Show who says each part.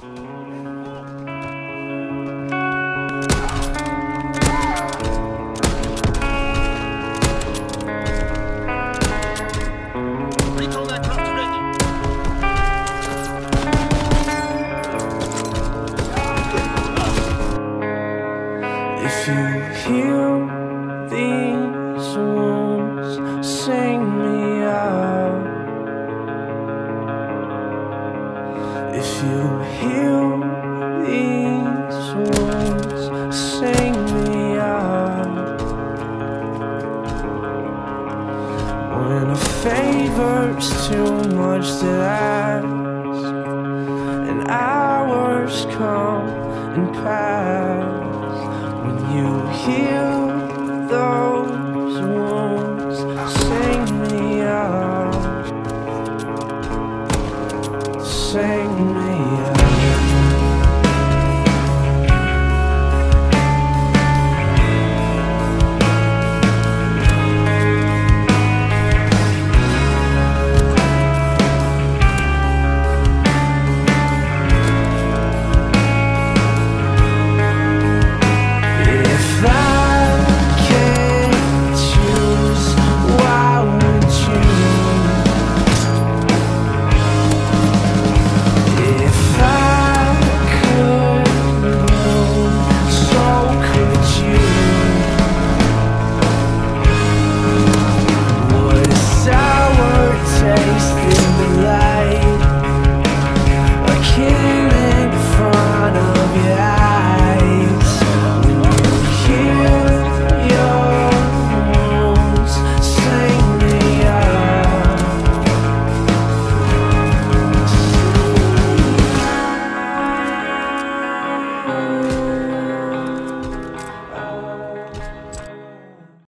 Speaker 1: If you heal these wounds, If you heal these wounds, sing me out. When a favor's too much to ask, and hours come and pass. When you heal Sing me out.